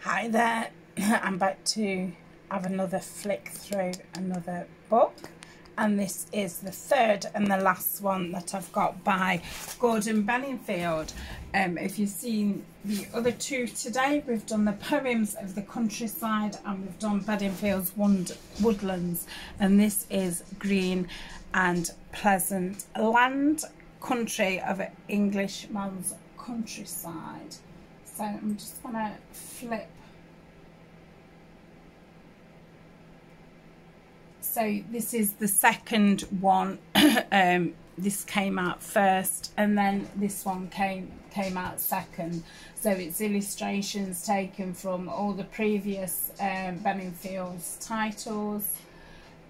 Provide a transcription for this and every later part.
Hi there, I'm back to have another flick through another book and this is the third and the last one that I've got by Gordon Beningfield. Um, if you've seen the other two today, we've done the poems of the countryside and we've done Beningfield's woodlands and this is green and pleasant land country of an Englishman's countryside. So I'm just going to flip. So this is the second one. Um, this came out first and then this one came came out second. So it's illustrations taken from all the previous um, Beningfield's titles.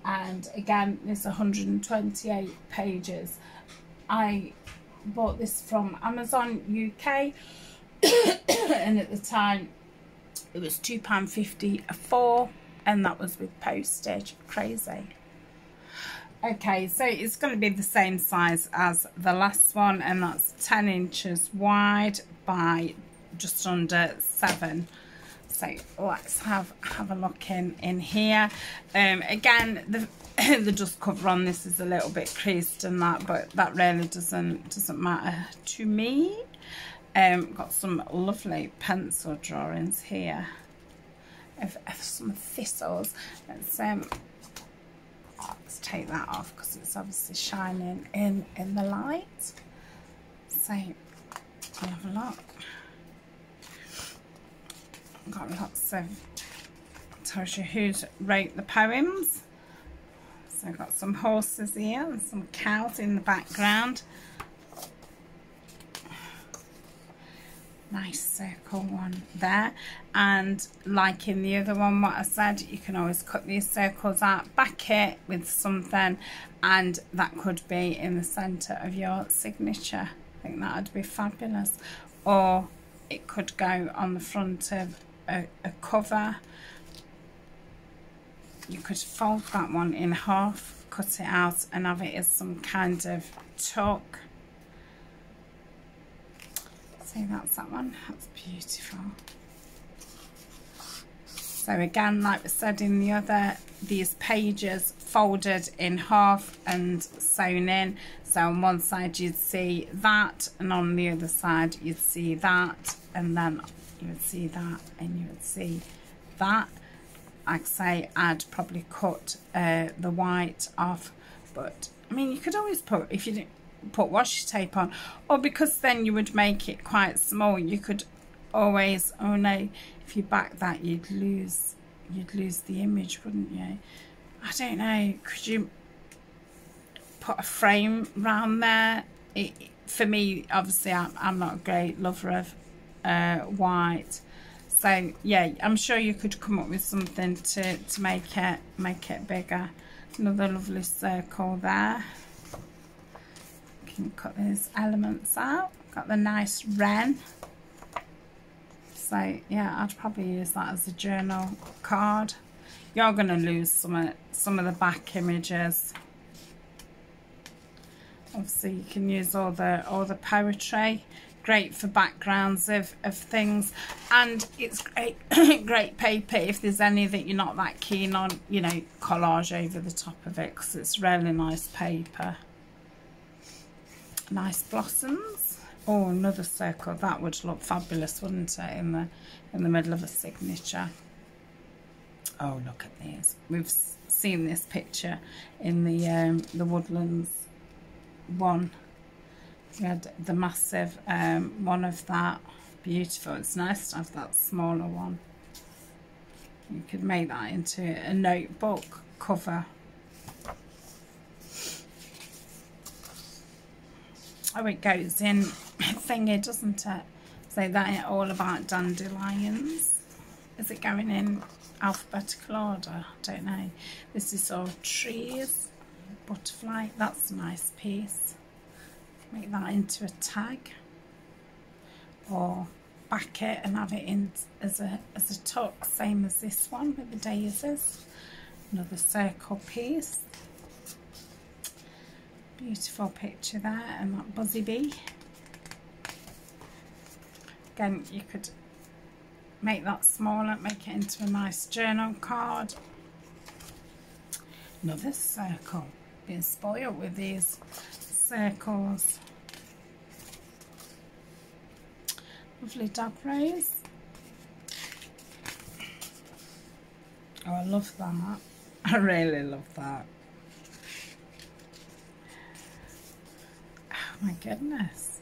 And again it's 128 pages. I bought this from Amazon UK and at the time it was £2.50 a four and that was with postage. Crazy. Okay so it's going to be the same size as the last one and that's 10 inches wide by just under seven. So let's have have a look in in here. Um again the the dust cover on this is a little bit creased and that but that really doesn't doesn't matter to me um got some lovely pencil drawings here of, of some thistles. Let's um, let's take that off because it's obviously shining in in the light. So I'll have a look. Got lots of tells you who's wrote the poems. So I've got some horses here and some cows in the background. Nice circle one there. And like in the other one what I said you can always cut these circles out back it with something and that could be in the center of your signature. I think that would be fabulous. Or it could go on the front of a, a cover. You could fold that one in half cut it out and have it as some kind of tuck see that's that one. That's beautiful. So again like we said in the other these pages folded in half and sewn in. So on one side you'd see that and on the other side you'd see that and then you would see that and you would see that. Like I say I'd probably cut uh, the white off but I mean you could always put if you didn't put washi tape on or because then you would make it quite small you could always oh no if you back that you'd lose you'd lose the image wouldn't you? I don't know could you put a frame round there? It, for me obviously I'm, I'm not a great lover of uh, white. So yeah I'm sure you could come up with something to to make it make it bigger. Another lovely circle there can cut these elements out. Got the nice wren. So yeah, I'd probably use that as a journal card. You're going to lose some of, some of the back images. Obviously you can use all the all the poetry. Great for backgrounds of, of things. And it's great great paper if there's any that you're not that keen on, you know, collage over the top of it because it's really nice paper nice blossoms. Oh, another circle. That would look fabulous, wouldn't it, in the in the middle of a signature. Oh, look at these. We've seen this picture in the um, the woodlands one. We had the massive um, one of that. Beautiful. It's nice to have that smaller one. You could make that into a notebook cover Oh, it goes in thingy, doesn't it? So that all about dandelions. Is it going in alphabetical order? I don't know. This is all trees, butterfly. That's a nice piece. Make that into a tag. Or back it and have it in as a as a tuck, same as this one with the daisies. Another circle piece. Beautiful picture there um, and that buzzy bee. again you could make that smaller make it into a nice journal card. Another circle being spoiled with these circles. Lovely dog rose oh I love that. I really love that my goodness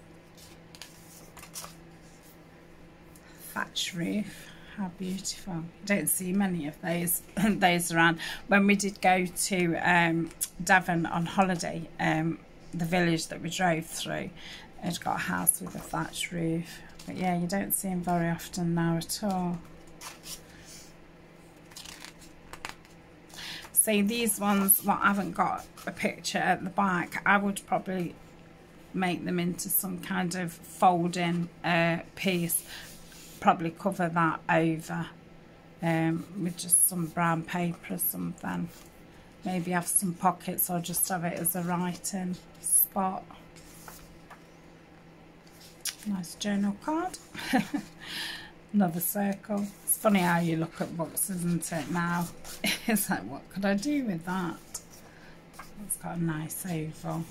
thatch roof. How beautiful. You don't see many of those those around. When we did go to um, Devon on holiday, um, the village that we drove through, it got a house with a thatch roof. But yeah, you don't see them very often now at all. See, these ones that haven't got a picture at the back, I would probably make them into some kind of folding uh, piece probably cover that over um, with just some brown paper or something. Maybe have some pockets or just have it as a writing spot. Nice journal card. Another circle. It's funny how you look at books, isn't it, now? it's like, what could I do with that? It's got a nice oval.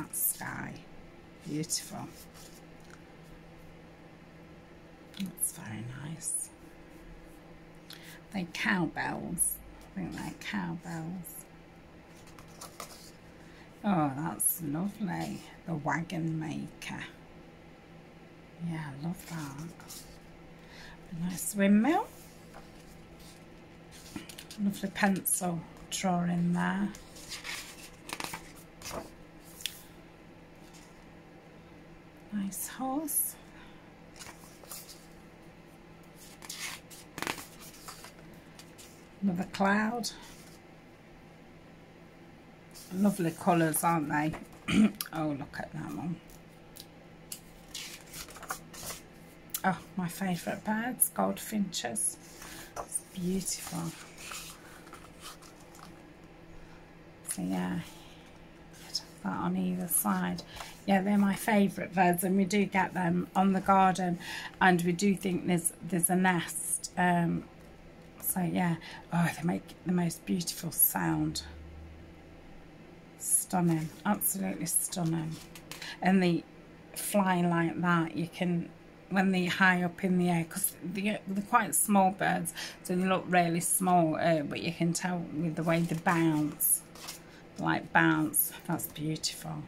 That sky. Beautiful. That's very nice. They're cowbells. I think they're cowbells. Oh, that's lovely. The wagon maker. Yeah, I love that. A nice windmill. Lovely pencil drawing there. Nice horse. Another cloud. Lovely colours, aren't they? oh, look at that one. Oh, my favourite birds, goldfinches. It's beautiful. So yeah, that on either side yeah they're my favorite birds and we do get them on the garden and we do think there's there's a nest um, so yeah. Oh they make the most beautiful sound. Stunning absolutely stunning. And they fly like that you can when they're high up in the air because they're, they're, quite small birds so they look really small uh, but you can tell with the way they bounce like bounce. That's beautiful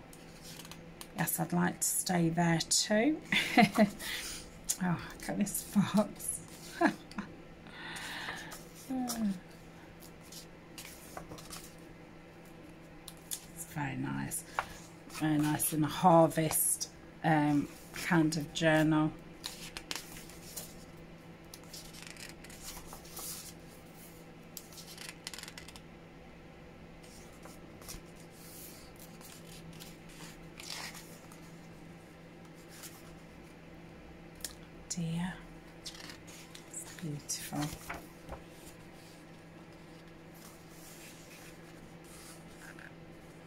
yes I'd like to stay there too. Oh look at this fox. It's very nice. Very nice in a harvest um, kind of journal dear. It's beautiful.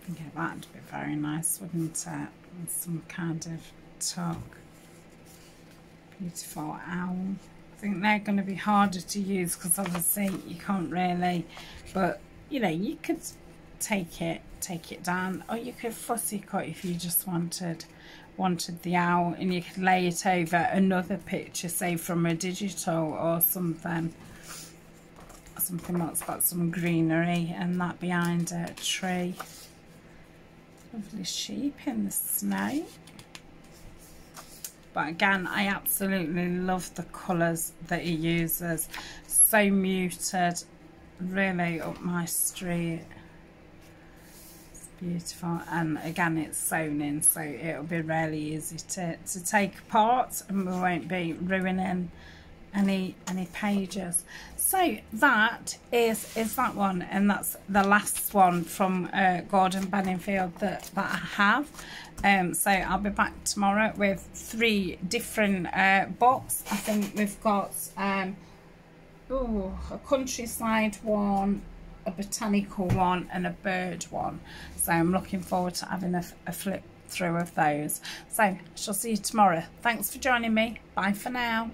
Yeah, that'd be very nice, wouldn't it? With some kind of tuck. Beautiful owl. I think they're going to be harder to use because obviously you can't really, but you know, you could take it, take it down, or you could fussy cut if you just wanted wanted the owl and you could lay it over another picture say from a digital or something something that's got some greenery and that behind a tree. Lovely sheep in the snow. But again I absolutely love the colours that he uses. So muted really up my street beautiful. And again it's sewn in so it'll be really easy to, to take apart and we won't be ruining any any pages. So that is is that one and that's the last one from uh, Gordon Beningfield that, that I have. Um, so I'll be back tomorrow with three different uh, books. I think we've got um, ooh, a countryside one a botanical one and a bird one. So I'm looking forward to having a, a flip through of those. So I shall see you tomorrow. Thanks for joining me. Bye for now.